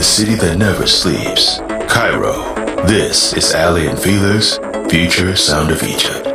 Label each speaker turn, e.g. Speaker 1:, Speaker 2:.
Speaker 1: the city that never sleeps, Cairo. This is Ali and Felix, Future Sound of Egypt.